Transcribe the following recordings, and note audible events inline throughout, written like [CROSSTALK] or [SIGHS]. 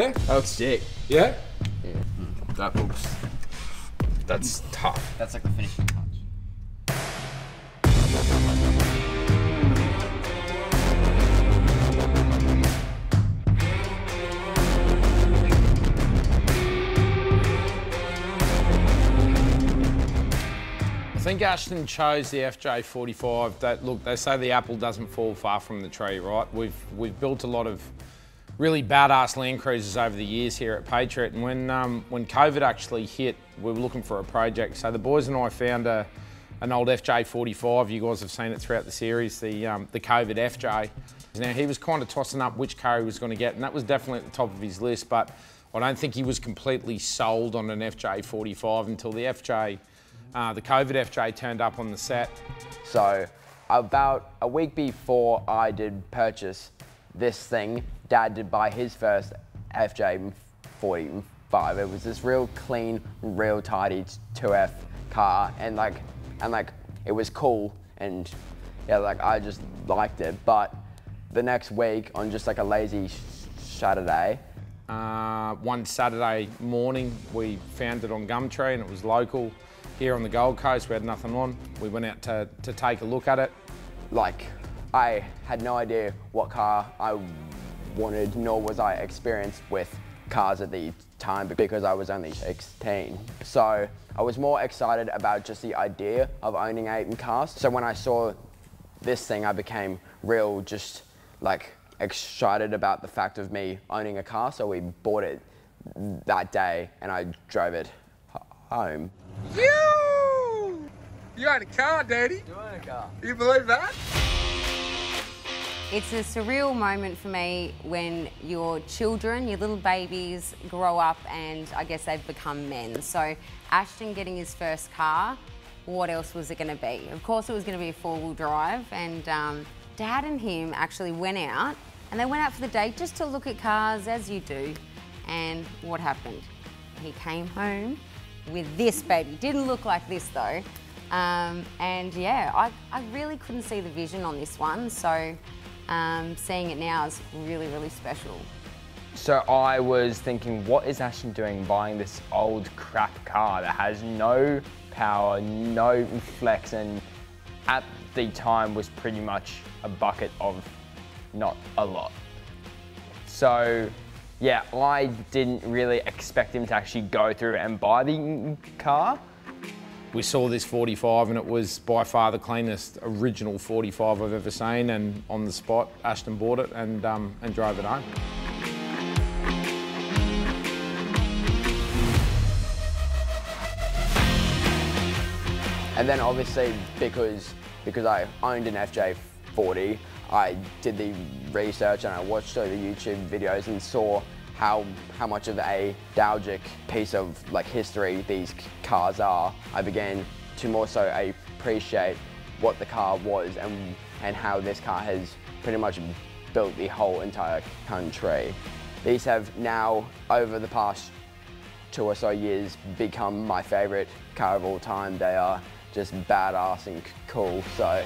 Yeah? That looks sick. Yeah? That looks. That's tough. That's like the finishing touch. I think Ashton chose the FJ45. That look, they say the apple doesn't fall far from the tree, right? We've we've built a lot of really badass Land Cruisers over the years here at Patriot, and when um, when COVID actually hit, we were looking for a project. So the boys and I found a an old FJ45. You guys have seen it throughout the series, the um, the COVID FJ. Now he was kind of tossing up which car he was going to get, and that was definitely at the top of his list. But I don't think he was completely sold on an FJ45 until the FJ. Uh, the COVID FJ turned up on the set. So about a week before I did purchase this thing, Dad did buy his first FJ45. It was this real clean, real tidy 2F car, and like, and like, it was cool, and yeah, like I just liked it. But the next week, on just like a lazy sh- Saturday, Uh, one Saturday morning, we found it on Gumtree and it was local here on the Gold Coast. We had nothing on. We went out to, to take a look at it. like I had no idea what car I wanted, nor was I experienced with cars at the time because I was only 16. So I was more excited about just the idea of owning eight cars. So when I saw this thing, I became real just like excited about the fact of me owning a car. So we bought it that day and I drove it home. You! You own a car, Daddy. You own a car. You believe that? It's a surreal moment for me when your children, your little babies, grow up and I guess they've become men. So Ashton getting his first car, what else was it going to be? Of course, it was going to be a four-wheel drive, and um, Dad and him actually went out, and they went out for the day just to look at cars, as you do. And what happened? He came home with this baby. Didn't look like this though. Um, and yeah, I, I really couldn't see the vision on this one, so um, seeing it now is really, really special. So I was thinking, what is Ashton doing buying this old crap car that has no power, no flex, and at the time was pretty much a bucket of not a lot. So yeah, I didn't really expect him to actually go through and buy the car. We saw this 45 and it was by far the cleanest original 45 I've ever seen and on the spot Ashton bought it and, um, and drove it home. And then obviously because because I owned an FJ40, I did the research and I watched all the YouTube videos and saw how how much of a nostalgic piece of like history these cars are. I began to more so appreciate what the car was and and how this car has pretty much built the whole entire country. These have now over the past two or so years become my favorite car of all time. They are just badass and cool. So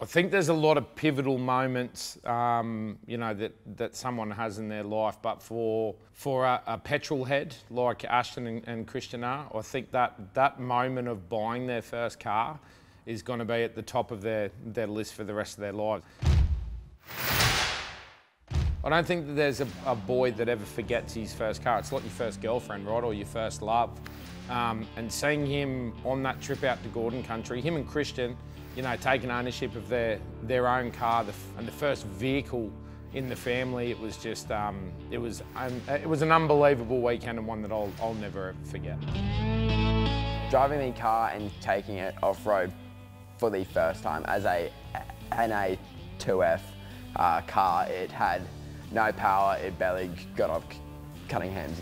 I think there's a lot of pivotal moments, um, you know, that, that someone has in their life. But for for a, a petrol head like Ashton and, and Christian are, I think that that moment of buying their first car is going to be at the top of their, their list for the rest of their lives. I don't think that there's a, a boy that ever forgets his first car. It's like your first girlfriend, right, or your first love. Um, and seeing him on that trip out to Gordon Country, him and Christian, you know, taking ownership of their their own car, the, and the first vehicle in the family, it was just, um, it was, um, it was an unbelievable weekend and one that I'll, I'll never forget. driving the car and taking it off road for the first time as a NA 2F uh, car, it had no power. It barely got off Cunningham's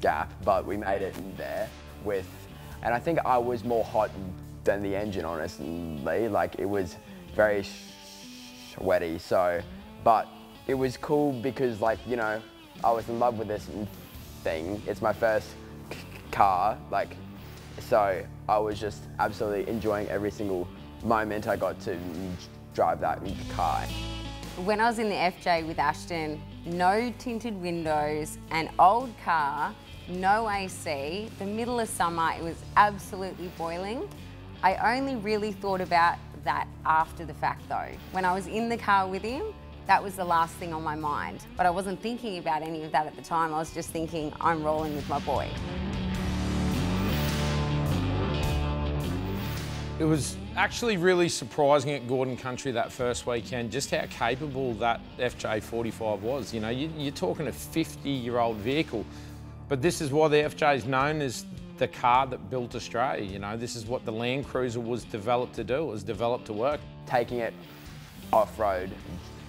gap, but we made it in there with, and I think I was more hot than the engine, honestly. Like it was very sweaty. So, but it was cool because, like you know, I was in love with this thing. It's my first car, like so I was just absolutely enjoying every single moment I got to drive that car. When I was in the FJ with Ashton, no tinted windows, an old car, no AC, the middle of summer, it was absolutely boiling. I only really thought about that after the fact though. When I was in the car with him, that was the last thing on my mind. But I wasn't thinking about any of that at the time. I was just thinking, I'm rolling with my boy. It was actually really surprising at Gordon Country that first weekend just how capable that FJ45 was. You know, you, are talking a 50 year old vehicle, but this is why the FJ is known as the car that built Australia. You know, this is what the Land Cruiser was developed to do. It was developed to work. Taking it off road,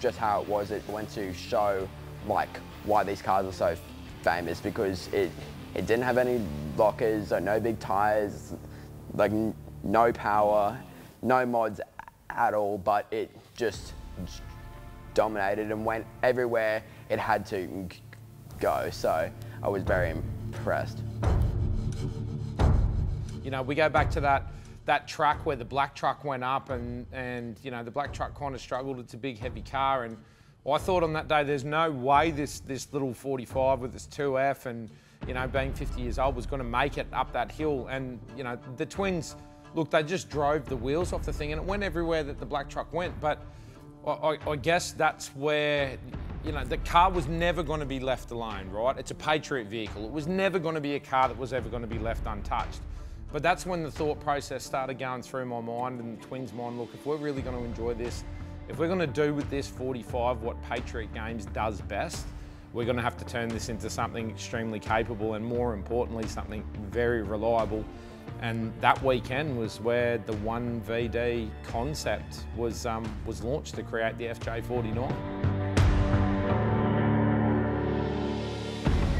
just how it was, it went to show like why these cars are so famous because it it didn't have any lockers, no big tires, like no power, no mods at all, but it just dominated and went everywhere it had to go. So I was very impressed. You know, we go back to that that track where the black truck went up and, and you know, the black truck kind of struggled. It's a big, heavy car. And I thought on that day, there's no way this, this little 45 with this 2F and, you know, being 50 years old was going to make it up that hill. And, you know, the twins, look, they just drove the wheels off the thing and it went everywhere that the black truck went. But I, I guess that's where, you know, the car was never going to be left alone, right? It's a Patriot vehicle. It was never going to be a car that was ever going to be left untouched. But that's when the thought process started going through my mind and the twins' mind, look, if we're really going to enjoy this, if we're going to do with this 45 what Patriot Games does best, we're going to have to turn this into something extremely capable and more importantly, something very reliable. And that weekend was where the 1VD concept was, um, was launched to create the FJ49.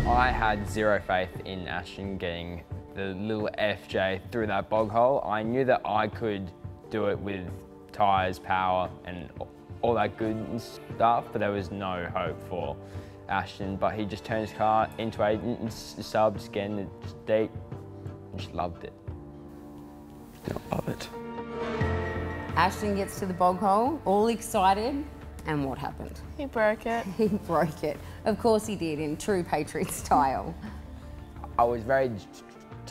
I had zero faith in Ashton getting the little FJ through that bog hole, I knew that I could do it with tyres, power and all that good stuff, but there was no hope for Ashton. But he just turned his car into a sub, scanned it deep, and just loved it. I love it. Ashton gets to the bog hole, all excited, and what happened? He broke it. [LAUGHS] he broke it. Of course he did, in true Patriot style. I was very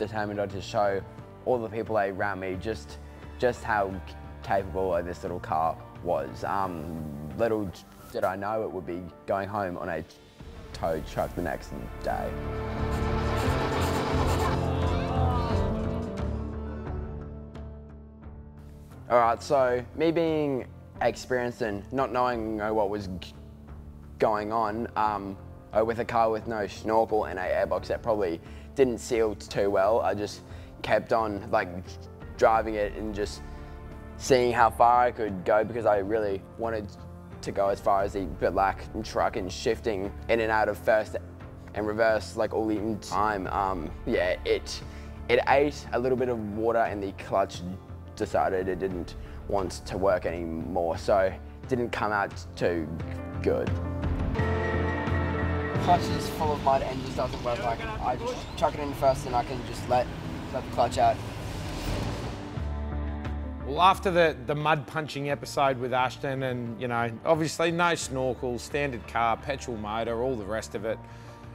determined to show all the people around me just just how capable this little car was. Um, little did I know it would be going home on a tow truck the next day. All right, so me being experienced and not knowing what was going on um, with a car with no snorkel and a airbox that probably didn't seal too well. I just kept on like driving it and just seeing how far I could go because I really wanted to go as far as the bit like truck and shifting in and out of first and reverse like all the time. Um, yeah, it it ate a little bit of water and the clutch decided it didn't want to work anymore, so didn't come out too good clutch is full of mud and just doesn't work. Like I chuck it in first and I can just let let the clutch out. Well, after the, the mud punching episode with Ashton and, you know, obviously no snorkel, standard car, petrol motor, all the rest of it,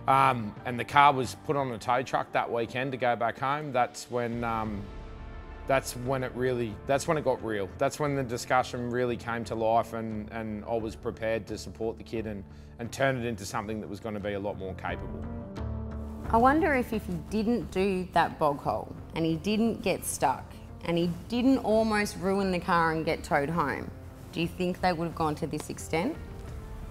um, and the car was put on a tow truck that weekend to go back home, that's when um, that's when it really, that's when it got real. That's when the discussion really came to life and, and I was prepared to support the kid and, and turn it into something that was going to be a lot more capable. I wonder if if he didn't do that bog hole and he didn't get stuck and he didn't almost ruin the car and get towed home, do you think they would have gone to this extent?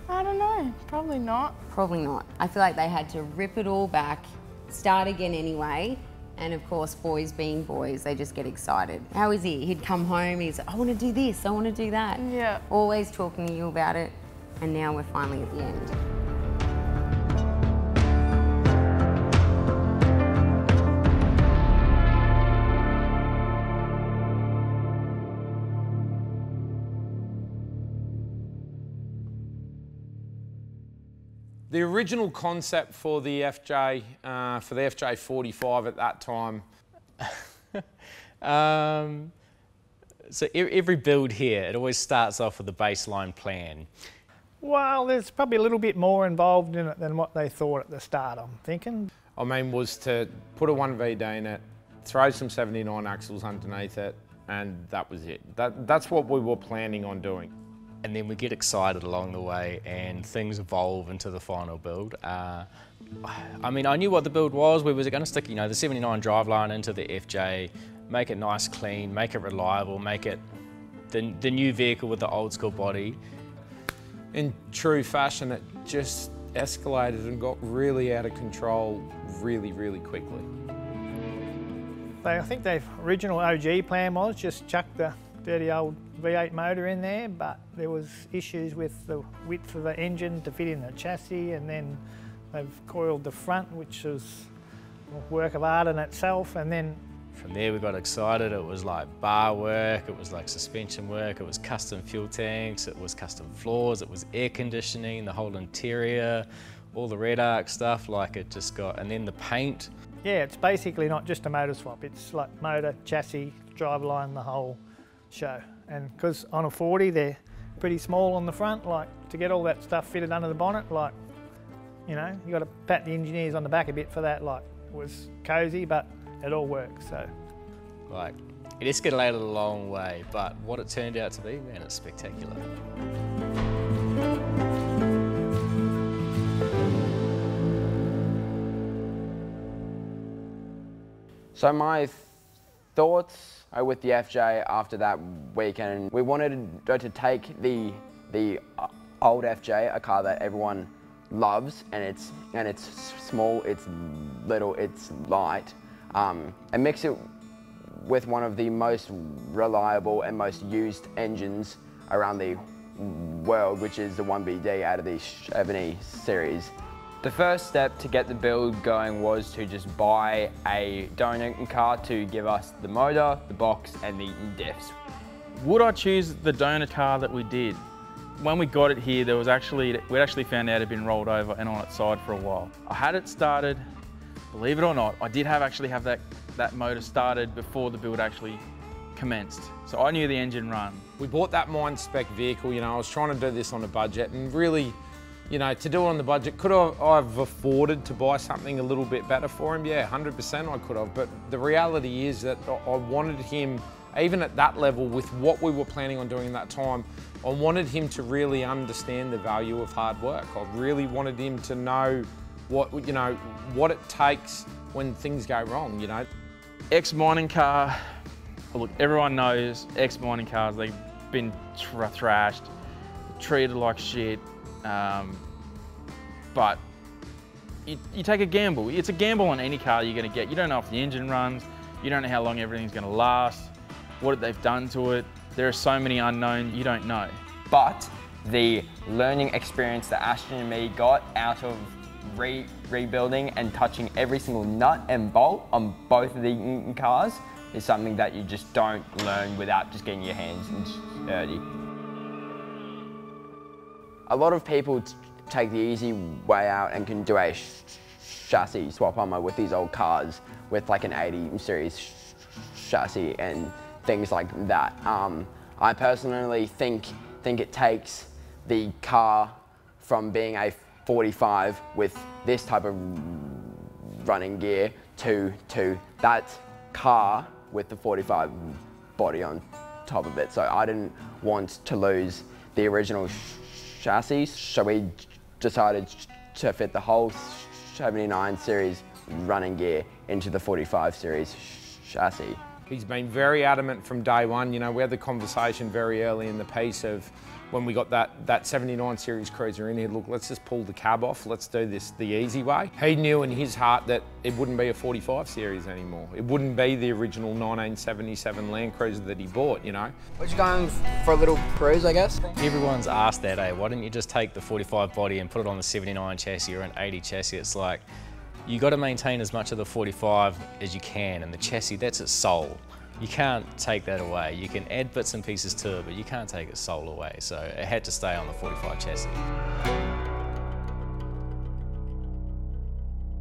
I don't know, probably not. Probably not. I feel like they had to rip it all back, start again anyway, and of course, boys being boys, they just get excited. How is he? He'd come home, he's, I want to do this, I want to do that. Yeah. Always talking to you about it. And now we're finally at the end. The original concept for the FJ, uh, for the FJ45 at that time. [LAUGHS] um, So every build here, it always starts off with a baseline plan. Well, there's probably a little bit more involved in it than what they thought at the start, I'm thinking. I mean, was to put a 1VD in it, throw some 79 axles underneath it, and that was it. That, that's what we were planning on doing. And then we get excited along the way and things evolve into the final build. Uh, I mean, I knew what the build was. We was going to stick, you know, the 79 driveline into the FJ, make it nice, clean, make it reliable, make it the, the new vehicle with the old school body. In true fashion, it just escalated and got really out of control really, really quickly. They, I think their original OG plan was just chuck the dirty old V8 motor in there, but there was issues with the width of the engine to fit in the chassis, and then they've coiled the front, which was a work of art in itself, and then From there we got excited. It was like bar work, it was like suspension work, it was custom fuel tanks, it was custom floors, it was air conditioning, the whole interior, all the Redarc stuff, like it just got, and then the paint. yeah, it's basically not just a motor swap. It's like motor, chassis, driveline, the whole show. And because on a 40 they're pretty small on the front, like to get all that stuff fitted under the bonnet, like you know, you got to pat the engineers on the back a bit for that. Like it was cosy, but it all works. So Like, it is gonna lay it escalated a long way, but what it turned out to be, man, it's spectacular. So my thoughts are with the FJ after that weekend. We wanted to take the the uh, old FJ, a car that everyone loves, and it's and it's small, it's little, it's light, um, and mix it with one of the most reliable and most used engines around the world, which is the 1VD out of the Chevy series. The first step to get the build going was to just buy a donor car to give us the motor, the box and the diffs. Would I choose the donor car that we did? When we got it here, there was actually, we'd actually found out it had been rolled over and on its side for a while. I had it started, believe it or not, I did have actually have that, that motor started before the build actually commenced. So I knew the engine run. We bought that mine spec vehicle, you know, I was trying to do this on a budget and really, you know, to do it on the budget, could I have afforded to buy something a little bit better for him? Yeah, 100% I could have, but the reality is that I wanted him, even at that level, with what we were planning on doing that time, I wanted him to really understand the value of hard work. I really wanted him to know what, you know, what it takes when things go wrong, you know. Ex-mining car, well, look, everyone knows ex-mining cars, they've been thr thrashed, treated like shit, um, but you, you take a gamble. It's a gamble on any car you're gonna get. You don't know if the engine runs, you don't know how long everything's gonna last, what they've done to it. There are so many unknowns, you don't know. But the learning experience that Ashton and me got out of re rebuilding and touching every single nut and bolt on both of the cars is something that you just don't learn without just getting your hands dirty. A lot of people take the easy way out and can do a sh- chassis swap armor with these old cars with like an 80 series sh- chassis and things like that. Um, I personally think think it takes the car from being a 45 with this type of running gear to to that car with the 45 body on top of it. So I didn't want to lose the original chassis, so we decided to fit the whole 79 series running gear into the 45 series chassis. He's been very adamant from day one. You know, we had the conversation very early in the piece of when we got that, that 79 series cruiser in here, look, let's just pull the cab off. Let's do this the easy way. He knew in his heart that it wouldn't be a 45 series anymore. It wouldn't be the original 1977 Land Cruiser that he bought, you know. We're just going for a little cruise, I guess. Everyone's asked that, eh? Why didn't you just take the 45 body and put it on the 79 chassis or an 80 chassis? It's like, you got to maintain as much of the 45 as you can, and the chassis, that's its soul. You can't take that away. You can add bits and pieces to it, but you can't take its soul away. So it had to stay on the 45 chassis.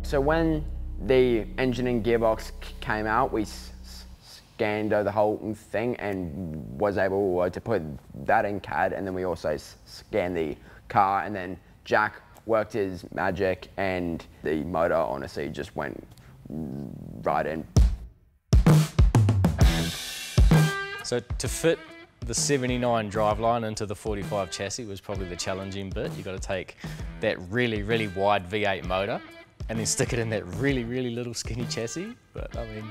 So when the engine and gearbox came out, we scanned the whole thing and was able uh, to put that in CAD. And then we also scanned the car. And then Jack worked his magic, and the motor honestly just went right in. So to fit the 79 driveline into the 45 chassis was probably the challenging bit. You've got to take that really, really wide V8 motor and then stick it in that really, really little skinny chassis. But I mean,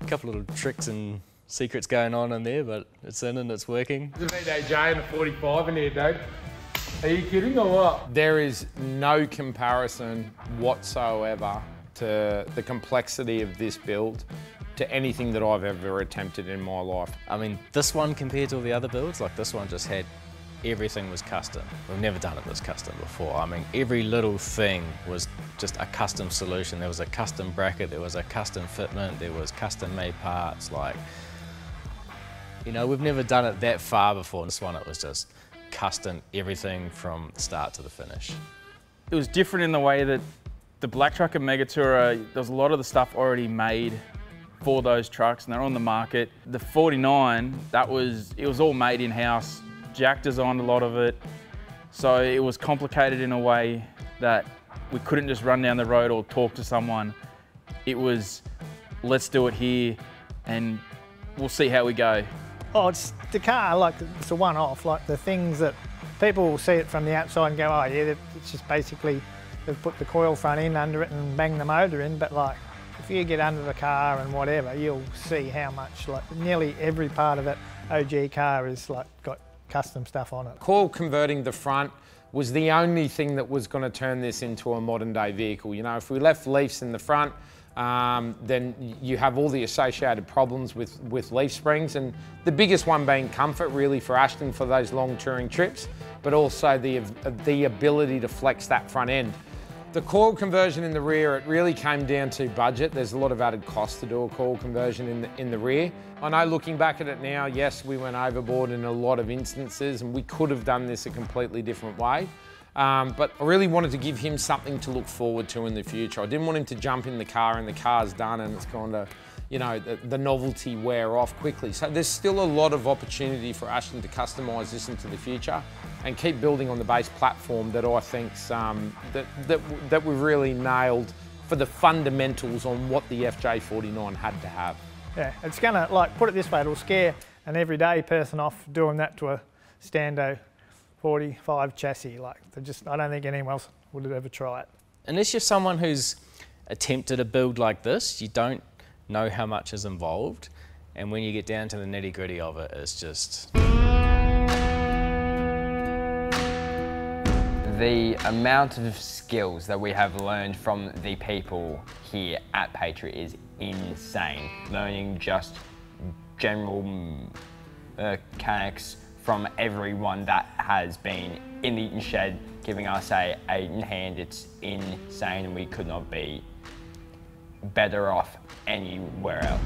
a couple of little tricks and secrets going on in there, but it's in and it's working. You need AJ and a 45 in here, dude. Are you kidding or what? There is no comparison whatsoever to the complexity of this build to anything that I've ever attempted in my life. I mean, this one compared to all the other builds, like this one just had everything was custom. We've never done it this custom before. I mean, every little thing was just a custom solution. There was a custom bracket, there was a custom fitment, there was custom made parts. Like, you know, we've never done it that far before. This one, it was just custom everything from start to the finish. It was different in the way that the Black Truck and Megatourer, there was a lot of the stuff already made for those trucks and they're on the market. The 49, that was, it was all made in-house. Jack designed a lot of it. So it was complicated in a way that we couldn't just run down the road or talk to someone. It was, let's do it here and we'll see how we go. Oh, it's the car, like, it's a one-off. Like, the things that people will see it from the outside and go, oh, yeah, it's just basically they've put the coil front in under it and bang the motor in. But, like, if you get under the car and whatever, you'll see how much, like, nearly every part of it, OG car is, like, got custom stuff on it. Coil converting the front was the only thing that was going to turn this into a modern day vehicle. You know, if we left leafs in the front, um, then you have all the associated problems with, with leaf springs and the biggest one being comfort really for Ashton for those long touring trips, but also the, the ability to flex that front end. The coil conversion in the rear, it really came down to budget. There's a lot of added cost to do a coil conversion in the, in the rear. I know looking back at it now, yes, we went overboard in a lot of instances and we could have done this a completely different way. Um, but I really wanted to give him something to look forward to in the future. I didn't want him to jump in the car and the car's done and it's gone to, you know, the, the novelty wear off quickly. So there's still a lot of opportunity for Ashton to customise this into the future and keep building on the base platform that I think's um, that, that, that we've really nailed for the fundamentals on what the FJ49 had to have. Yeah, it's gonna, like, put it this way, it'll scare an everyday person off doing that to a Stando 45 chassis. Like, just, I don't think anyone else would have ever try it. Unless you're someone who's attempted a build like this, you don't know how much is involved. And when you get down to the nitty gritty of it, it's just. The amount of skills that we have learned from the people here at Patriot is insane. Learning just general mechanics from everyone that has been in the shed giving us a, a hand. It's insane and we could not be better off anywhere else.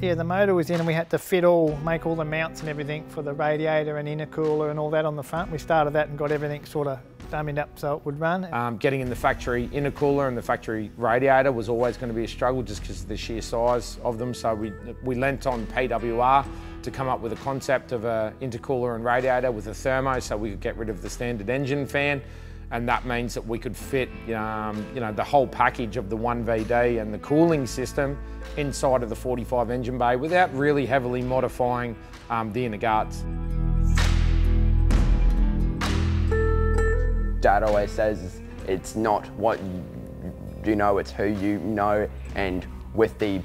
Yeah, the motor was in and we had to fit all, make all the mounts and everything for the radiator and intercooler and all that on the front. We started that and got everything sort of dummied up so it would run. Um, getting in the factory intercooler and the factory radiator was always going to be a struggle just because of the sheer size of them. So we, we lent on PWR to come up with a concept of an intercooler and radiator with a thermo so we could get rid of the standard engine fan and that means that we could fit um, you know, the whole package of the 1VD and the cooling system inside of the 45 engine bay without really heavily modifying um, the inner guards. Dad always says it's not what you know, it's who you know and with the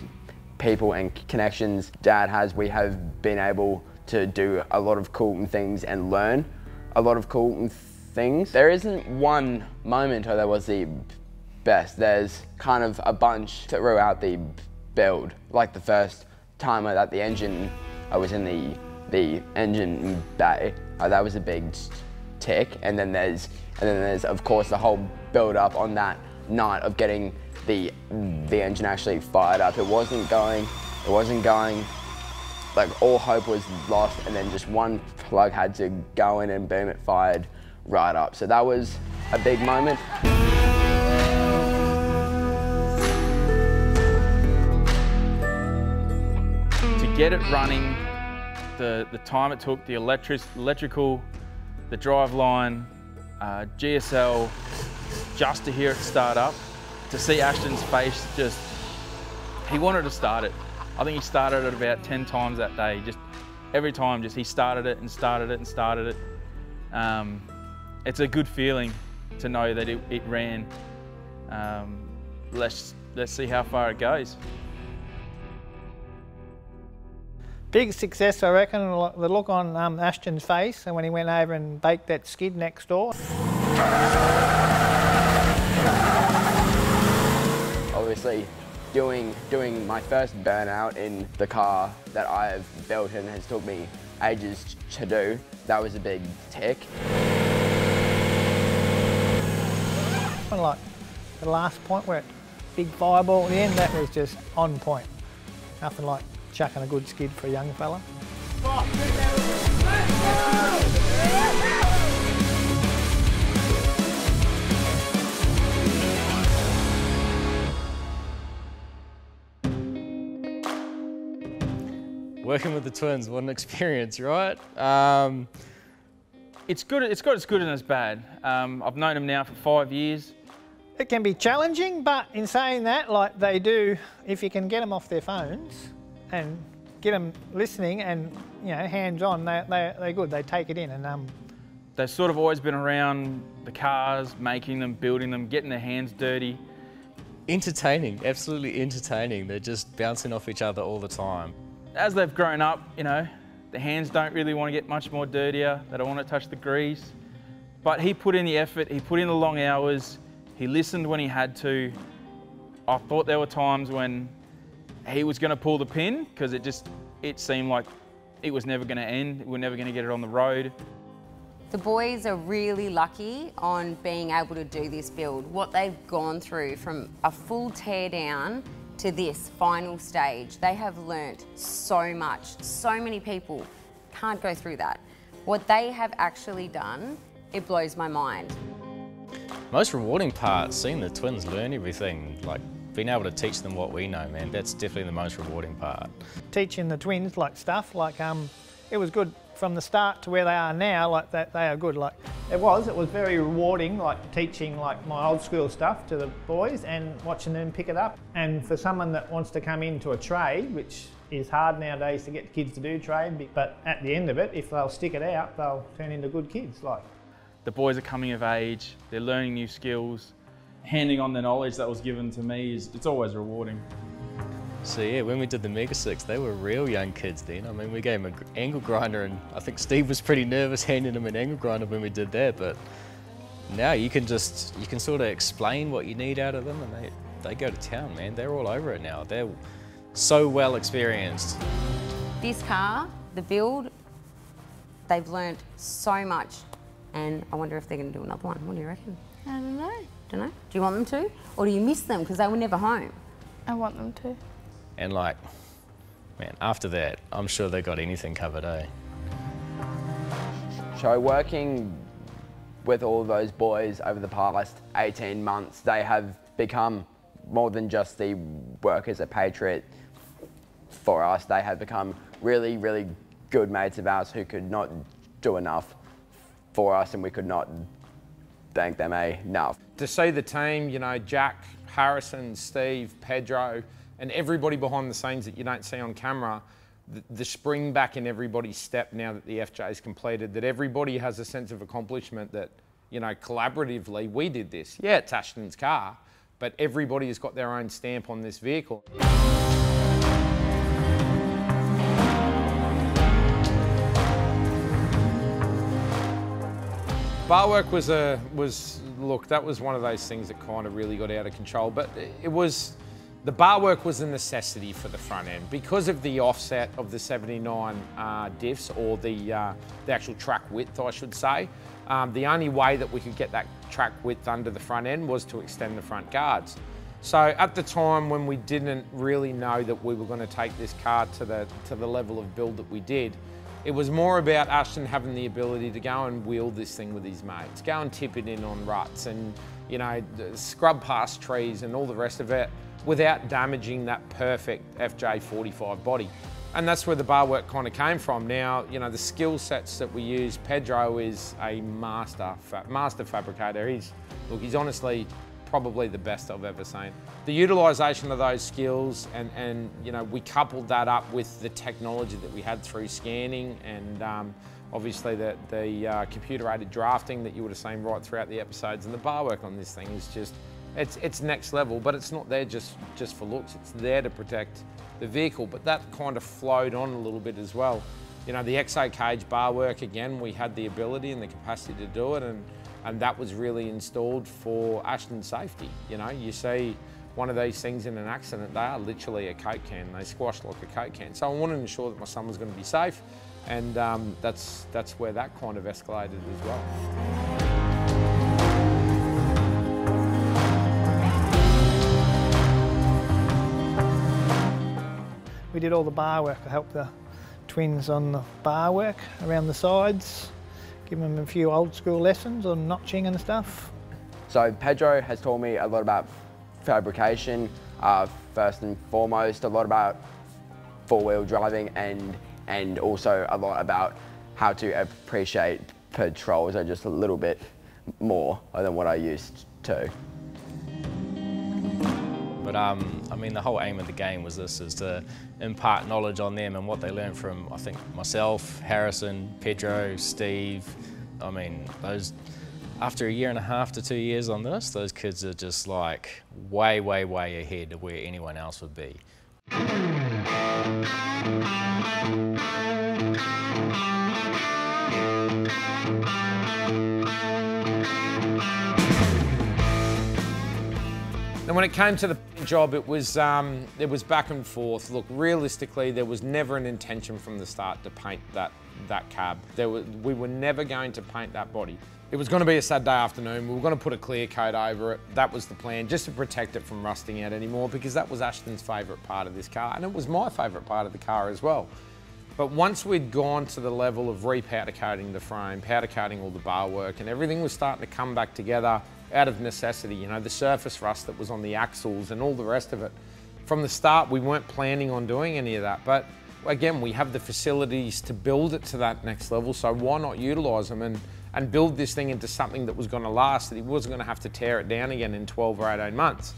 people and connections Dad has, we have been able to do a lot of cool things and learn a lot of cool things. There isn't one moment where there was the best. There's kind of a bunch throughout the build. Like the first time that the engine, I was in the the engine bay, uh, that was a big tick. And then there's and then there's of course the whole build up on that night of getting the the engine actually fired up. It wasn't going, it wasn't going, like all hope was lost and then just one plug had to go in and boom, it fired right up. So that was a big moment. To get it running, the, the time it took, the electric, electrical, the drive line, uh, GSL, just to hear it start up, to see Ashton's face just, he wanted to start it. I think he started it about 10 times that day. Just every time, just he started it and started it and started it. Um, it's a good feeling to know that it, it ran. Um, let's, let's see how far it goes. Big success, I reckon, the look on um, Ashton's face and when he went over and baked that skid next door. Obviously, doing doing my first burnout in the car that I've built and has took me ages to do, that was a big tick. And like the last point where it, big fireball at the end, that was just on point. Nothing like chucking a good skid for a young fella. Working with the twins, what an experience, right? Um, it's good. It's got its good and its bad. Um, I've known them now for five years. It can be challenging, but in saying that, like they do, if you can get them off their phones and get them listening and you know hands-on, they, they, they're good. They take it in and um, they've sort of always been around the cars, making them, building them, getting their hands dirty. Entertaining, absolutely entertaining. They're just bouncing off each other all the time as they've grown up, you know, the hands don't really want to get much more dirtier. They don't want to touch the grease. But he put in the effort, he put in the long hours, he listened when he had to. I thought there were times when he was going to pull the pin because it just, it seemed like it was never going to end. We are never going to get it on the road. The boys are really lucky on being able to do this build. What they've gone through from a full tear down to this final stage. They have learnt so much. So many people can't go through that. What they have actually done, it blows my mind. Most rewarding part, seeing the twins learn everything, like being able to teach them what we know, man, that's definitely the most rewarding part. Teaching the twins like stuff, like um, it was good from the start to where they are now, like that they are good. Like it was, it was very rewarding, like teaching like my old school stuff to the boys and watching them pick it up. And for someone that wants to come into a trade, which is hard nowadays to get kids to do trade, but at the end of it, if they'll stick it out, they'll turn into good kids. Like the boys are coming of age, they're learning new skills. Handing on the knowledge that was given to me is it's always rewarding. So yeah, when we did the Mega Six, they were real young kids then. I mean, we gave them an angle grinder and I think Steve was pretty nervous [LAUGHS] handing them an angle grinder when we did that, but now you can just, you can sort of explain what you need out of them and they, they go to town, man. They're all over it now. They're so well experienced. This car, the build, they've learned so much and I wonder if they're going to do another one. What do you reckon? I don't know. Don't know? Do you want them to? Or do you miss them because they were never home? I want them to. And like, man, after that, I'm sure they got anything covered, eh? So working with all those boys over the past 18 months, they have become more than just the workers at Patriot for us. They have become really, really good mates of ours who could not do enough for us and we could not thank them enough. To see the team, you know, Jack, Harrison, Steve, Pedro, and everybody behind the scenes that you don't see on camera, the, the spring back in everybody's step now that the FJ is completed, that everybody has a sense of accomplishment that, you know, collaboratively we did this. Yeah, it's Ashton's car, but everybody has got their own stamp on this vehicle. Bar work was a was look that was one of those things that kind of really got out of control, but it was the bar work was a necessity for the front end because of the offset of the 79 uh, diffs or the, uh, the actual track width, I should say. Um, the only way that we could get that track width under the front end was to extend the front guards. So at the time when we didn't really know that we were going to take this car to the, to the level of build that we did, it was more about Ashton having the ability to go and wield this thing with his mates, go and tip it in on ruts and, you know, scrub past trees and all the rest of it without damaging that perfect FJ45 body. And that's where the bar work kind of came from. Now, you know, the skill sets that we use, Pedro is a master, master fabricator. He's, look, he's honestly probably the best I've ever seen. The utilisation of those skills and, and, you know, we coupled that up with the technology that we had through scanning and um, obviously the, the uh, computer-aided drafting that you would have seen right throughout the episodes and the bar work on this thing is just, it's, it's next level, but it's not there just, just for looks. It's there to protect the vehicle, but that kind of flowed on a little bit as well. You know, the exo cage bar work, again, we had the ability and the capacity to do it, and, and that was really installed for Ashton's safety. You know, you see one of these things in an accident, they are literally a Coke can. They squash like a Coke can. So I wanted to ensure that my son was going to be safe, and um, that's, that's where that kind of escalated as well. We did all the bar work. I helped the twins on the bar work around the sides, give them a few old school lessons on notching and stuff. So Pedro has taught me a lot about fabrication, uh, first and foremost, a lot about four-wheel driving and, and also a lot about how to appreciate patrols are just a little bit more than what I used to. But um, I mean, the whole aim of the game was this, is to impart knowledge on them and what they learned from, I think, myself, Harrison, Pedro, Steve. I mean, those, after a year and a half to two years on this, those kids are just like way, way, way ahead of where anyone else would be. And when it came to the job, it was um, it was back and forth. Look, realistically, there was never an intention from the start to paint that that cab. There was, we were never going to paint that body. It was going to be a Saturday afternoon. We were going to put a clear coat over it. That was the plan, just to protect it from rusting out anymore, because that was Ashton's favourite part of this car, and it was my favourite part of the car as well. But once we'd gone to the level of repowder coating the frame, powder coating all the bar work, and everything was starting to come back together out of necessity, you know, the surface rust that was on the axles and all the rest of it. From the start, we weren't planning on doing any of that, but again, we have the facilities to build it to that next level, so why not utilise them and, and build this thing into something that was going to last, that he wasn't going to have to tear it down again in 12 or 18 months.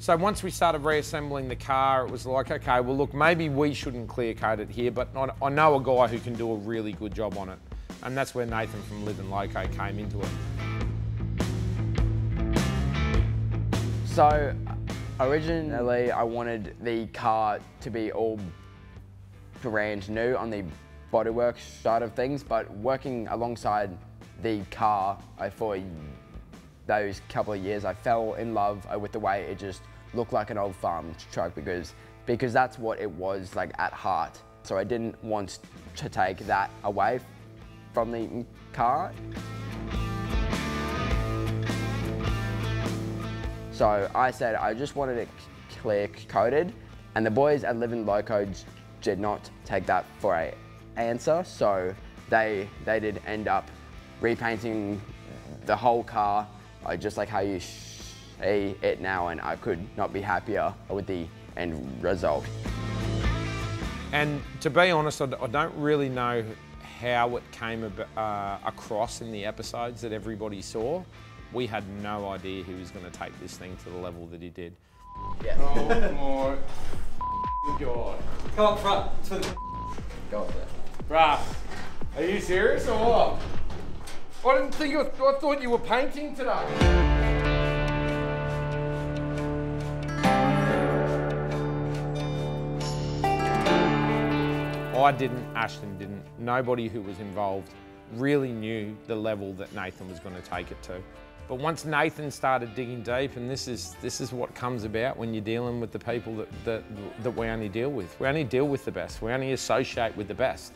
So once we started reassembling the car, it was like, okay, well look, maybe we shouldn't clear coat it here, but I know a guy who can do a really good job on it. And that's where Nathan from Living Loco came into it. So originally I wanted the car to be all brand new on the bodywork side of things, but working alongside the car, I thought those couple of years I fell in love uh, with the way it just looked like an old farm truck because because that's what it was like at heart. So I didn't want to take that away from the car. So I said I just wanted it clear coated and the boys at Living Loco did not take that for a answer. So they, they did end up repainting the whole car uh, just like how you see it now and I could not be happier with the end result. And to be honest, I don't really know how it came uh, across in the episodes that everybody saw. We had no idea he was going to take this thing to the level that he did. Yeah. Oh my god. Come up front. To the Go up there. Bruh, are you serious or what? I didn't think you were, I thought you were painting today. I didn't, Ashton didn't. Nobody who was involved really knew the level that Nathan was going to take it to. But once Nathan started digging deep, and this is, this is what comes about when you're dealing with the people that, that, that we only deal with. We only deal with the best. We only associate with the best.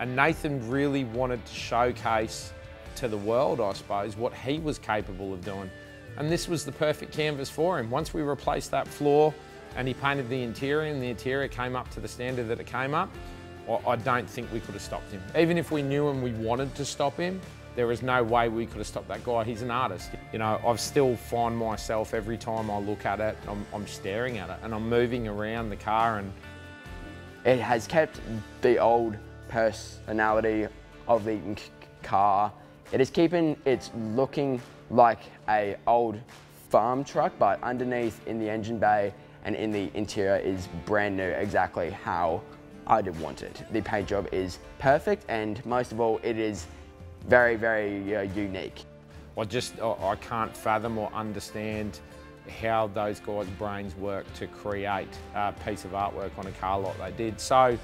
And Nathan really wanted to showcase to the world, I suppose, what he was capable of doing. And this was the perfect canvas for him. Once we replaced that floor and he painted the interior and the interior came up to the standard that it came up, I don't think we could have stopped him. Even if we knew and we wanted to stop him, there is no way we could have stopped that guy. He's an artist. You know, I still find myself every time I look at it, I'm, I'm staring at it and I'm moving around the car and it has kept the old personality of the car. It is keeping it looking like a old farm truck, but underneath in the engine bay and in the interior is brand new, exactly how I did want it. The paint job is perfect and most of all, it is very, very uh, unique. I just, I can't fathom or understand how those guys' brains work to create a piece of artwork on a car like they did. So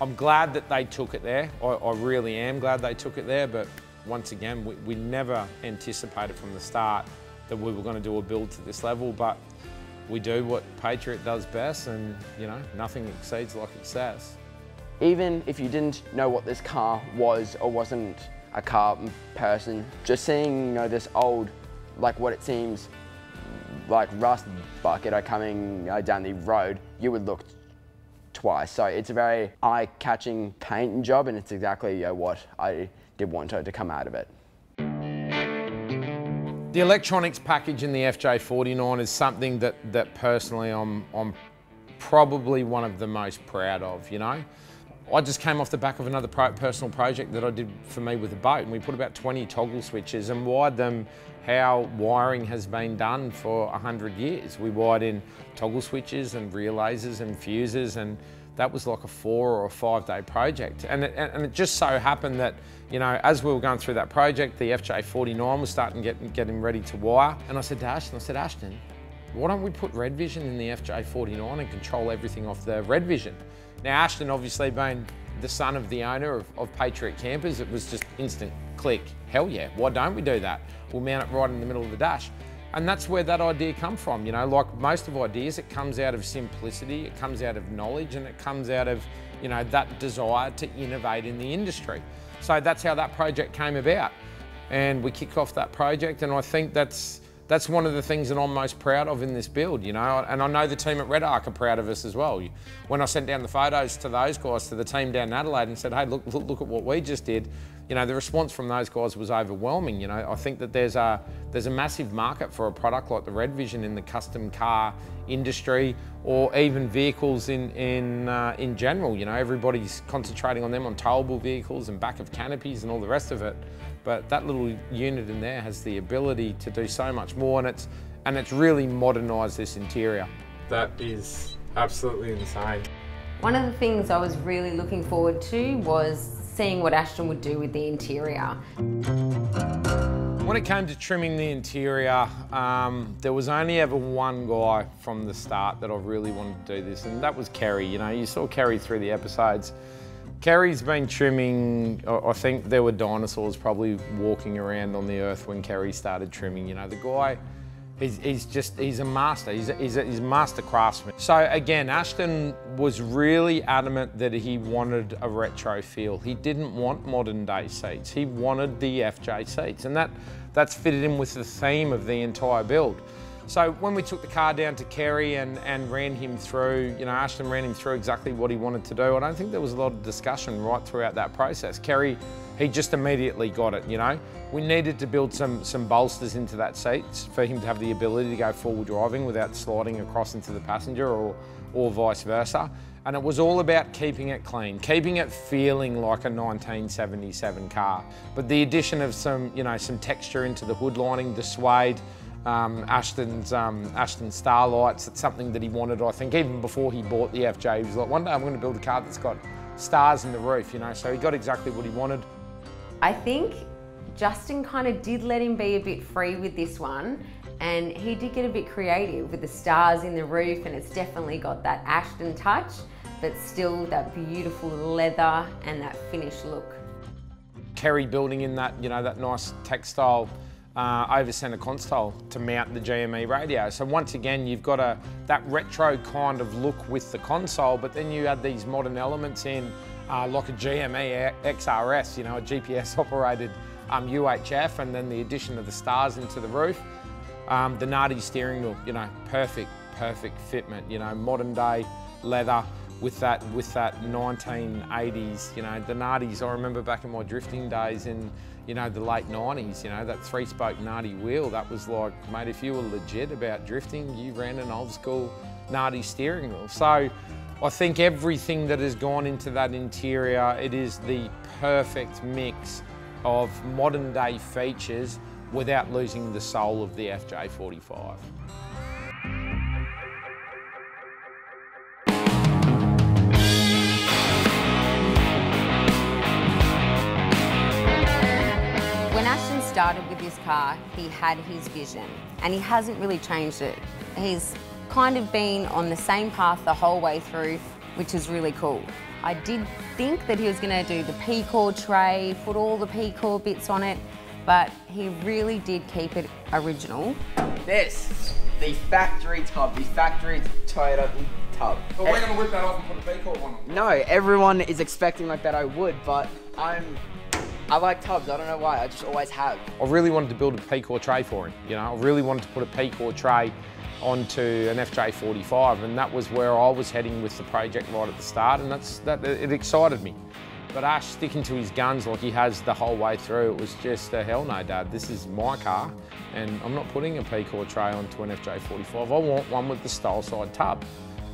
I'm glad that they took it there. I, I really am glad they took it there, but once again, we, we never anticipated from the start that we were going to do a build to this level, but we do what Patriot does best and, you know, nothing exceeds like it says. Even if you didn't know what this car was or wasn't a car person, just seeing, you know, this old, like what it seems like rust bucket are coming down the road, you would look twice. So it's a very eye-catching paint job and it's exactly uh, what I did want to, to come out of it. The electronics package in the FJ49 is something that, that personally I'm, I'm probably one of the most proud of, you know? I just came off the back of another personal project that I did for me with a boat and we put about 20 toggle switches and wired them how wiring has been done for 100 years. We wired in toggle switches and relays and fuses and that was like a four or a five day project. And it, and it just so happened that, you know, as we were going through that project, the FJ49 was starting getting, getting ready to wire. And I said to Ashton, I said, Ashton, why don't we put RedVision in the FJ49 and control everything off the RedVision? Now, Ashton obviously being the son of the owner of, of Patriot Campers, it was just instant click. Hell yeah, why don't we do that? We'll mount it right in the middle of the dash. And that's where that idea come from. You know, like most of ideas, it comes out of simplicity, it comes out of knowledge, and it comes out of, you know, that desire to innovate in the industry. So that's how that project came about. And we kicked off that project, and I think that's that's one of the things that I'm most proud of in this build, you know, and I know the team at Redarc are proud of us as well. When I sent down the photos to those guys, to the team down in Adelaide and said, hey, look, look, look at what we just did, you know, the response from those guys was overwhelming. You know, I think that there's a, there's a massive market for a product like the RedVision in the custom car industry or even vehicles in, in, uh, in general. You know, everybody's concentrating on them on towable vehicles and back of canopies and all the rest of it. But that little unit in there has the ability to do so much more and it's, and it's really modernised this interior. That is absolutely insane. One of the things I was really looking forward to was seeing what Ashton would do with the interior. When it came to trimming the interior, um, there was only ever one guy from the start that I really wanted to do this, and that was Kerry. You know, you saw Kerry through the episodes. Kerry's been trimming, I think there were dinosaurs probably walking around on the earth when Kerry started trimming. You know, the guy, he's, he's just, he's a master, he's a, he's, a, he's a master craftsman. So again, Ashton was really adamant that he wanted a retro feel. He didn't want modern day seats. He wanted the FJ seats and that, that's fitted in with the theme of the entire build. So when we took the car down to Kerry and, and ran him through, you know, Ashton ran him through exactly what he wanted to do, I don't think there was a lot of discussion right throughout that process. Kerry, he just immediately got it, you know. We needed to build some, some bolsters into that seat for him to have the ability to go forward driving without sliding across into the passenger or, or vice versa. And it was all about keeping it clean, keeping it feeling like a 1977 car. But the addition of some, you know, some texture into the hood lining, the suede, um, Ashton's um, Ashton Starlights. It's something that he wanted, I think, even before he bought the FJ. He was like, one day I'm going to build a car that's got stars in the roof, you know. So he got exactly what he wanted. I think Justin kind of did let him be a bit free with this one. And he did get a bit creative with the stars in the roof and it's definitely got that Ashton touch, but still that beautiful leather and that finished look. Kerry building in that, you know, that nice textile uh, over centre console to mount the GME radio. So once again, you've got a that retro kind of look with the console, but then you add these modern elements in, uh, like a GME XRS, you know, a GPS [LAUGHS] operated um, UHF, and then the addition of the stars into the roof. Um, the Nardi steering wheel, you know, perfect, perfect fitment, you know, modern day leather with that with that 1980s, you know, the Nardis. I remember back in my drifting days in, you know, the late 90s, you know, that three-spoke Nardi wheel, that was like, mate, if you were legit about drifting, you ran an old school Nardi steering wheel. So I think everything that has gone into that interior, it is the perfect mix of modern day features without losing the soul of the FJ45. Started with this car, he had his vision and he hasn't really changed it. He's kind of been on the same path the whole way through, which is really cool. I did think that he was going to do the PCOR tray, put all the PCOR bits on it, but he really did keep it original. This, the factory tub, the factory Toyota tub. But we're going to whip that off and put a PCOR one on. No, everyone is expecting like that I would, but I'm, I like tubs, I don't know why, I just always have. I really wanted to build a PCOR tray for him, you know, I really wanted to put a PCOR tray onto an FJ45 and that was where I was heading with the project right at the start and that's that it excited me. But Ash sticking to his guns like he has the whole way through, it was just a hell no dad, this is my car and I'm not putting a PCOR tray onto an FJ45, I want one with the style side tub.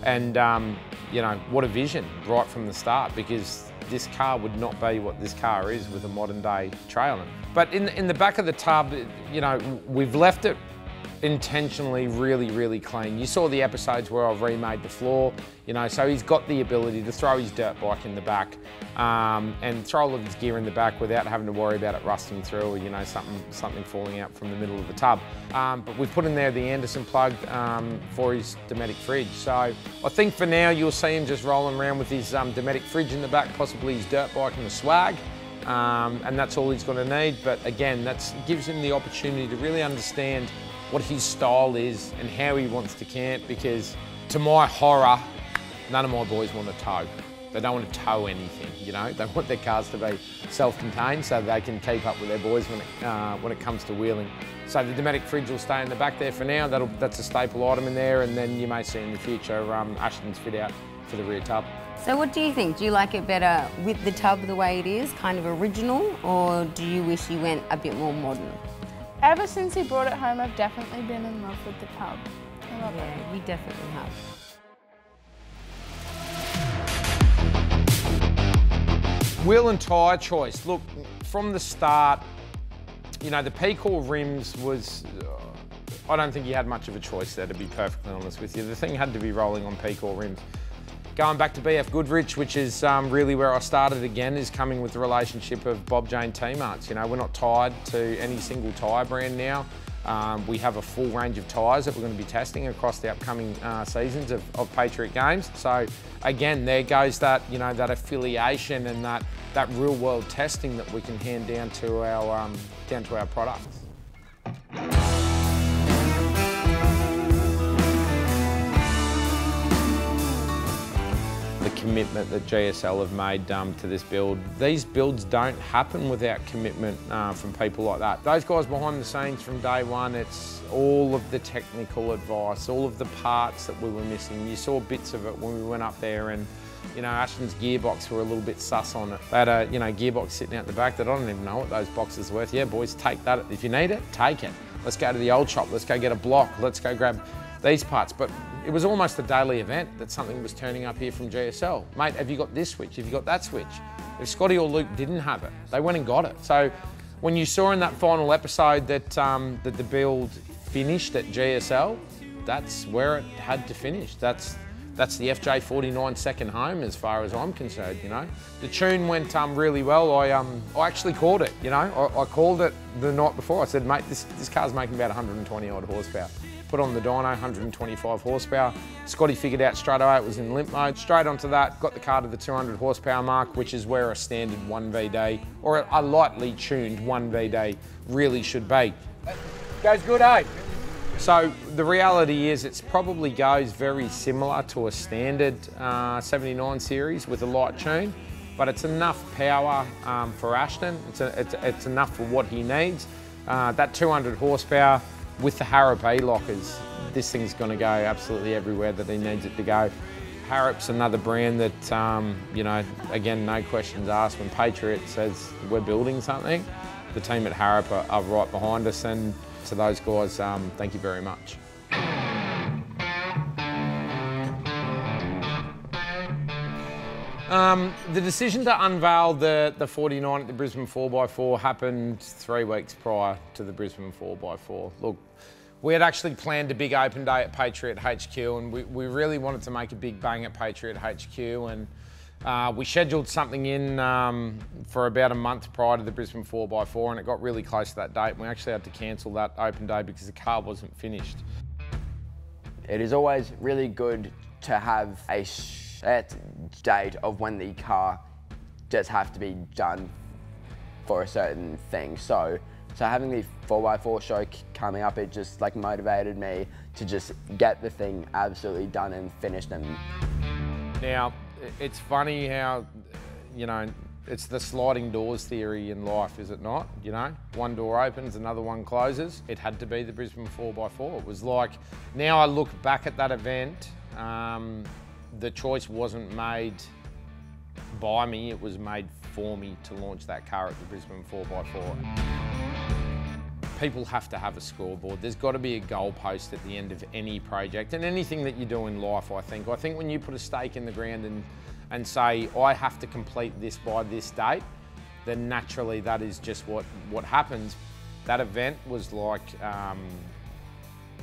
And um, you know, what a vision right from the start because this car would not be what this car is with a modern day it. But in, in the back of the tub, you know, we've left it intentionally really, really clean. You saw the episodes where I've remade the floor, you know, so he's got the ability to throw his dirt bike in the back um, and throw all of his gear in the back without having to worry about it rusting through or, you know, something, something falling out from the middle of the tub. Um, but we've put in there the Anderson plug um, for his Dometic fridge. So I think for now you'll see him just rolling around with his um, Dometic fridge in the back, possibly his dirt bike and the swag. Um, and that's all he's going to need. But again, that gives him the opportunity to really understand what his style is and how he wants to camp because to my horror, none of my boys want to tow. They don't want to tow anything, you know. They want their cars to be self-contained so they can keep up with their boys when it, uh, when it comes to wheeling. So the Dometic fridge will stay in the back there for now. That'll, that's a staple item in there and then you may see in the future um, Ashton's fit out for the rear tub. So what do you think? Do you like it better with the tub the way it is, kind of original, or do you wish you went a bit more modern? Ever since he brought it home, I've definitely been in love with the pub. I love it. Yeah, we definitely have. Wheel and tyre choice. Look, from the start, you know, the PCOR rims was, uh, I don't think you had much of a choice there, to be perfectly honest with you. The thing had to be rolling on PCOR rims. Going back to BF Goodrich, which is um, really where I started again, is coming with the relationship of Bob Jane T-Marts. You know, we're not tied to any single tyre brand now. Um, we have a full range of tyres that we're going to be testing across the upcoming uh, seasons of, of, Patriot Games. So again, there goes that you know that affiliation and that that real world testing that we can hand down to our um, down to our products. The commitment that GSL have made um, to this build. These builds don't happen without commitment uh, from people like that. Those guys behind the scenes from day one, it's all of the technical advice, all of the parts that we were missing. You saw bits of it when we went up there and you know, Ashton's gearbox were a little bit sus on it. They had a, you know, gearbox sitting out the back that I don't even know what those boxes are worth. Yeah, boys, take that. If you need it, take it. Let's go to the old shop. Let's go get a block. Let's go grab these parts. But it was almost a daily event that something was turning up here from GSL. Mate, have you got this switch? Have you got that switch? If Scotty or Luke didn't have it, they went and got it. So when you saw in that final episode that, um, that the build finished at GSL, that's where it had to finish. That's that's the FJ49 second home as far as I'm concerned, you know. The tune went um, really well. I, um, I actually called it, you know. I, I, called it the night before. I said, mate, this, this car's making about 120 odd horsepower. Put on the dyno, 125 horsepower. Scotty figured out straight away it was in limp mode. Straight onto that, got the car to the 200 horsepower mark, which is where a standard 1VD or a lightly tuned 1VD really should be. Goes good, eh? So the reality is it probably goes very similar to a standard uh, 79 series with a light tune, but it's enough power um, for Ashton. It's, a, it's, it's, enough for what he needs. Uh, that 200 horsepower with the Harrop E-lockers, this thing's gonna go absolutely everywhere that he needs it to go. Harrop's another brand that, um, you know, again, no questions asked. When Patriot says we're building something, the team at Harrop are, are right behind us and to those guys, um, thank you very much. Um, the decision to unveil the, the 49 at the Brisbane 4x4 happened three weeks prior to the Brisbane 4x4. Look, we had actually planned a big open day at Patriot HQ and we, we really wanted to make a big bang at Patriot HQ and uh, we scheduled something in um, for about a month prior to the Brisbane 4x4 and it got really close to that date. and We actually had to cancel that open day because the car wasn't finished. It is always really good to have a set date of when the car does have to be done for a certain thing. So, so having the 4x4 show coming up, it just like motivated me to just get the thing absolutely done and finished. And now, it's funny how, you know, it's the sliding doors theory in life, is it not? You know, one door opens, another one closes. It had to be the Brisbane 4x4. It was like, now I look back at that event, um, the choice wasn't made by me, it was made for me to launch that car at the Brisbane 4x4. People have to have a scoreboard. There's got to be a goalpost at the end of any project and anything that you do in life, I think. I think when you put a stake in the ground and, and say, I have to complete this by this date, then naturally that is just what, what happens. That event was like, um,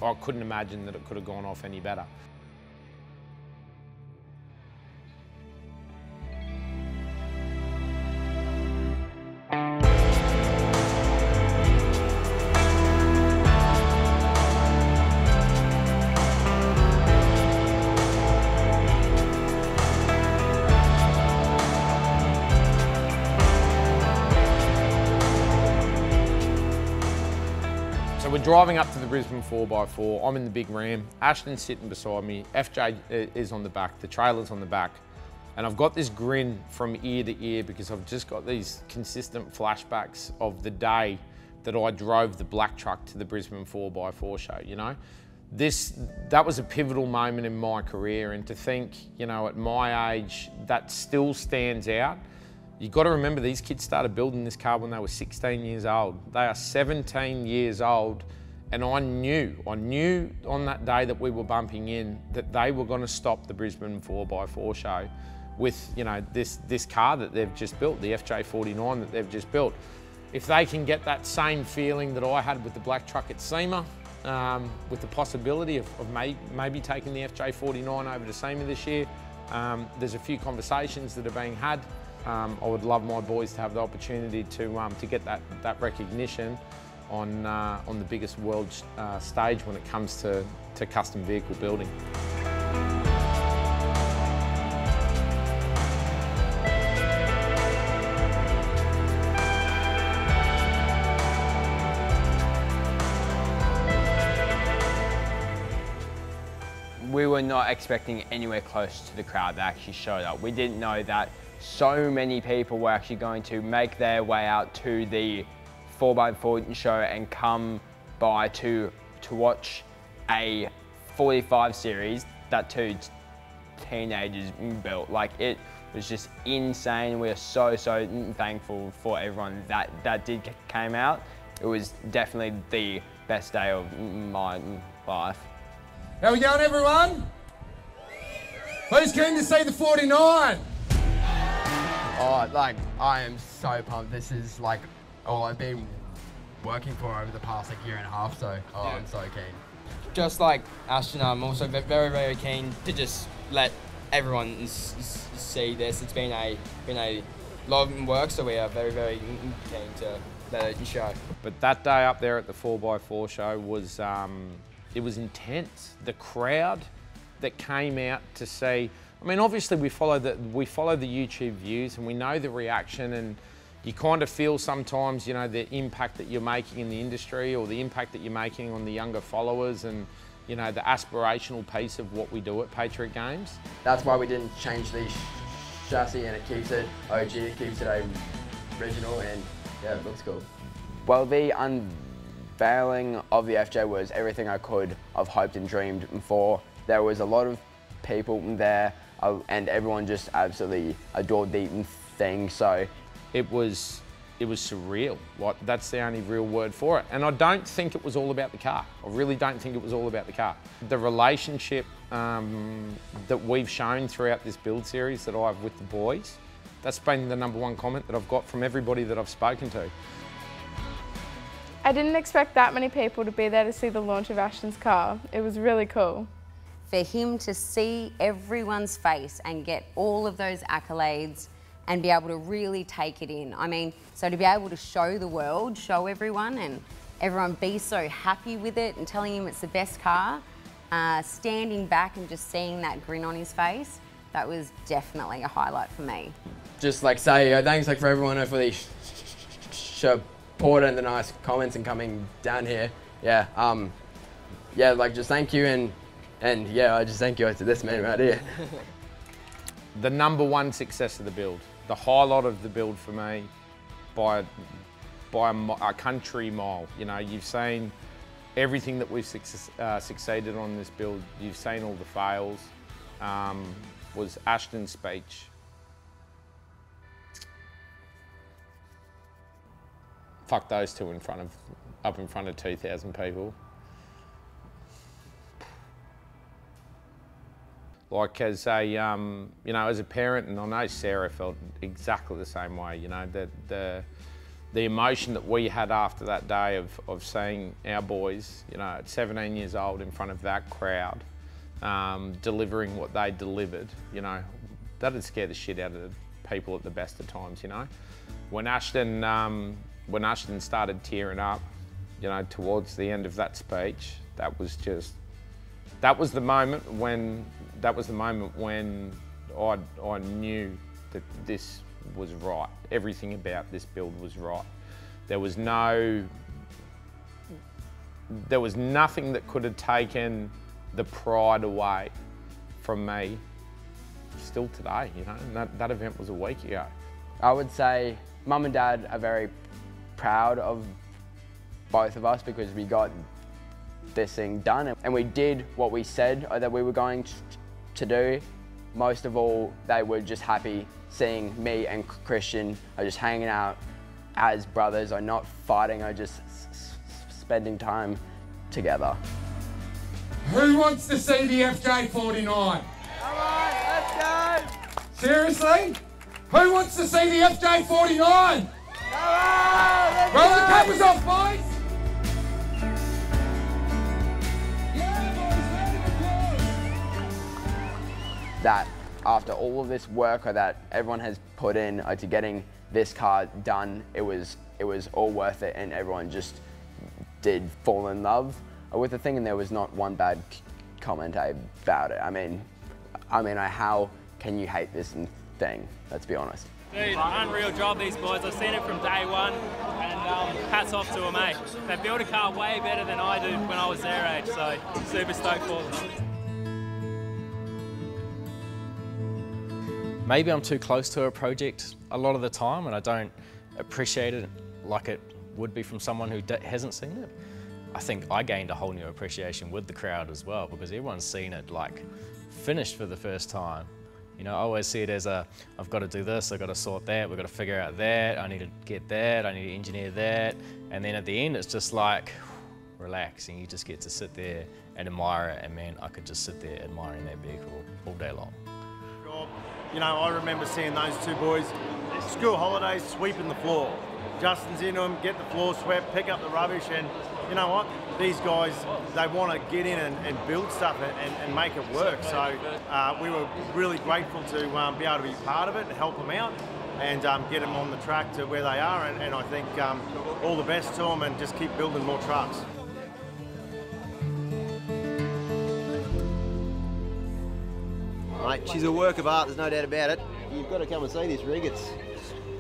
I couldn't imagine that it could have gone off any better. Driving up to the Brisbane 4x4. I'm in the big Ram. Ashton's sitting beside me. FJ uh, is on the back. The trailer's on the back. And I've got this grin from ear to ear because I've just got these consistent flashbacks of the day that I drove the black truck to the Brisbane 4x4 show, you know? This, that was a pivotal moment in my career and to think, you know, at my age, that still stands out. You've got to remember these kids started building this car when they were 16 years old. They are 17 years old and I knew, I knew on that day that we were bumping in that they were going to stop the Brisbane 4x4 show with, you know, this, this car that they've just built, the FJ49 that they've just built. If they can get that same feeling that I had with the black truck at SEMA, um, with the possibility of, of may, maybe taking the FJ49 over to SEMA this year, um, there's a few conversations that are being had. Um, I would love my boys to have the opportunity to, um, to get that, that recognition on, uh, on the biggest world uh, stage when it comes to, to custom vehicle building. we were not expecting anywhere close to the crowd that actually showed up. We didn't know that so many people were actually going to make their way out to the 4x4 show and come by to, to watch a 45 series that two teenagers built. Like it was just insane. We are so, so thankful for everyone that, that did came out. It was definitely the best day of my life. How we going, everyone? Who's keen to see the 49? Oh, like, I am so pumped. This is like all I've been working for over the past like year and a half, so oh, I'm so keen. Just like Ashton, I'm also very, very keen to just let everyone s- s- see this. It's been a been a lot of work, so we are very, very keen to let it show. But that day up there at the 4x4 show was, um, it was intense. The crowd that came out to see, I mean, obviously we follow the, we follow the YouTube views and we know the reaction and you kind of feel sometimes, you know, the impact that you're making in the industry or the impact that you're making on the younger followers and, you know, the aspirational piece of what we do at Patriot Games. That's why we didn't change the sh- chassis and it keeps it OG, it keeps it original and yeah, it looks cool. Well, the unveiling of the FJ was everything I could have hoped and dreamed for. There was a lot of people there and everyone just absolutely adored the thing. So it was it was surreal. Like that's the only real word for it. And I don't think it was all about the car. I really don't think it was all about the car. The relationship um, that we've shown throughout this build series that I have with the boys. That's been the number one comment that I've got from everybody that I've spoken to. I didn't expect that many people to be there to see the launch of Ashton's car. It was really cool. For him to see everyone's face and get all of those accolades and be able to really take it in. I mean, so to be able to show the world, show everyone, and everyone be so happy with it and telling him it's the best car, uh, standing back and just seeing that grin on his face, that was definitely a highlight for me. Just like say uh, thanks like for everyone for the support and the nice comments and coming down here. Yeah, um, yeah, like just thank you and and yeah, I just thank you to this man right here. [LAUGHS] the number one success of the build, the highlight of the build for me, by by a, a country mile. You know, you've seen everything that we've success, uh, succeeded on this build. You've seen all the fails. Um, was Ashton's speech. Fuck those two in front of, up in front of 2,000 people. Like as a, um, you know, as a parent, and I know Sarah felt exactly the same way, you know, the, the, the emotion that we had after that day of, of seeing our boys, you know, at 17 years old in front of that crowd, um, delivering what they delivered, you know, that'd scare the shit out of people at the best of times, you know. When Ashton, um, when Ashton started tearing up, you know, towards the end of that speech, that was just, that was the moment when that was the moment when I, I knew that this was right. Everything about this build was right. There was no, there was nothing that could have taken the pride away from me still today, you know, that, that event was a week ago. I would say mum and dad are very proud of both of us because we got this thing done and we did what we said that we were going to do. Most of all, they were just happy seeing me and Christian are just hanging out as brothers, are not fighting, are just spending time together. Who wants to see the FJ49? Come on, let's go! Seriously? Who wants to see the FJ49? Come on, Roll the cameras off, boys! That after all of this work that everyone has put in uh, to getting this car done, it was it was all worth it, and everyone just did fall in love with the thing, and there was not one bad comment about it. I mean, I mean, how can you hate this thing? Let's be honest. Dude, unreal job these boys. I've seen it from day one, and um, hats off to them, mate. They build a car way better than I did when I was their age, so super stoked for them. Maybe I'm too close to a project a lot of the time and I don't appreciate it like it would be from someone who hasn't seen it. I think I gained a whole new appreciation with the crowd as well because everyone's seen it like finished for the first time. You know, I always see it as a, I've got to do this, I've got to sort that, we've got to figure out that, I need to get that, I need to engineer that. And then at the end, it's just like, [SIGHS] relax, and you just get to sit there and admire it. And man, I could just sit there admiring that vehicle all day long. You know, I remember seeing those two boys, school holidays, sweeping the floor. Justin's into them, get the floor swept, pick up the rubbish, and you know what? These guys, they want to get in and, and build stuff and, and, make it work. So uh, we were really grateful to um, be able to be part of it and help them out and um, get them on the track to where they are. And, and I think um, all the best to them and just keep building more trucks. Mate, she's a work of art, there's no doubt about it. You've got to come and see this rig, it's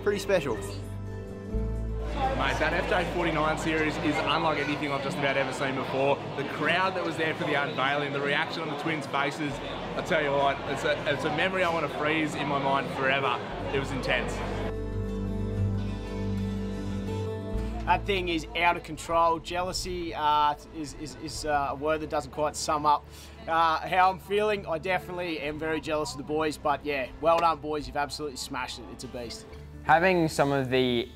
pretty special. Mate, that FJ49 series is unlike anything I've just about ever seen before. The crowd that was there for the unveiling, the reaction on the twins' faces, I tell you what, it's a, it's a memory I want to freeze in my mind forever. It was intense. That thing is out of control. Jealousy uh, is, is, is uh, a word that doesn't quite sum up uh, how I'm feeling. I definitely am very jealous of the boys, but yeah, well done, boys. You've absolutely smashed it. It's a beast. Having some of the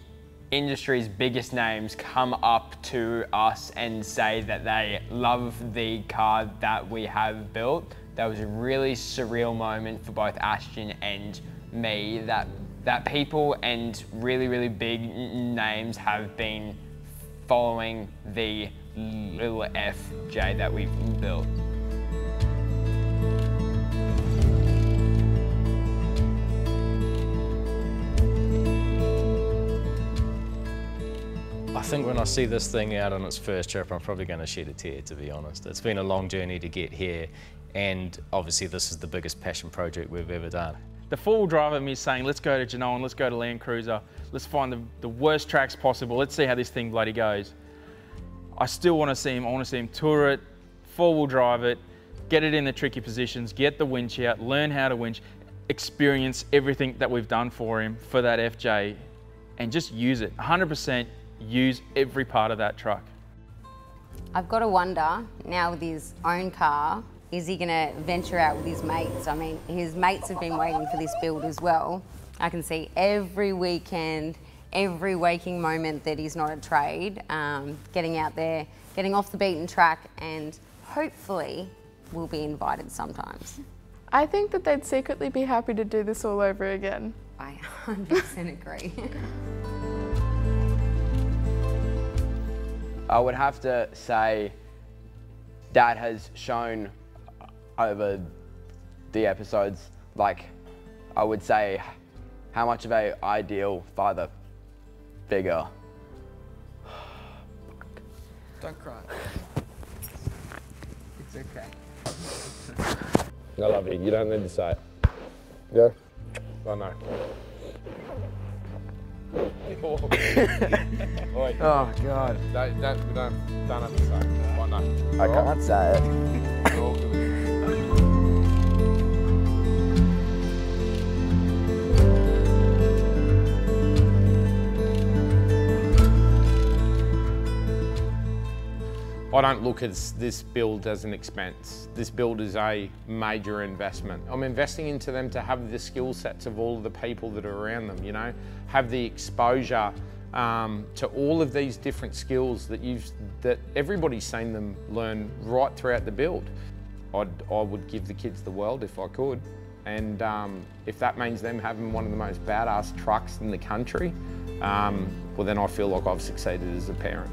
industry's biggest names come up to us and say that they love the car that we have built that was a really surreal moment for both Ashton and me that that people and really, really big names have been following the little FJ that we've built. I think when I see this thing out on its first trip, I'm probably going to shed a tear, to be honest. It's been a long journey to get here, and obviously this is the biggest passion project we've ever done. The four-wheel drive of me is saying, let's go to Genoa, let's go to Land Cruiser, let's find the, the worst tracks possible, let's see how this thing bloody goes. I still want to see him, I want to see him tour it, four-wheel drive it, get it in the tricky positions, get the winch out, learn how to winch, experience everything that we've done for him for that FJ, and just use it. 100% use every part of that truck. I've got to wonder, now with his own car, is he going to venture out with his mates? I mean, his mates have been waiting for this build as well. I can see every weekend, every waking moment that he's not at trade, um, getting out there, getting off the beaten track, and hopefully we'll be invited sometimes. I think that they'd secretly be happy to do this all over again. I 100% agree. I would have to say Dad has shown over the episodes, like I would say, how much of a ideal father figure. Don't cry. It's okay. I love you. You don't need to say it. Yeah? I know. [LAUGHS] Oh, God. Don't, don't, we don't, don't have to say it. I know. I can't say it. I don't look at this build as an expense. This build is a major investment. I'm investing into them to have the skill sets of all of the people that are around them, you know, have the exposure um, to all of these different skills that you've, that everybody's seen them learn right throughout the build. I'd, I would give the kids the world if I could. And um, if that means them having one of the most badass trucks in the country, um, well then I feel like I've succeeded as a parent.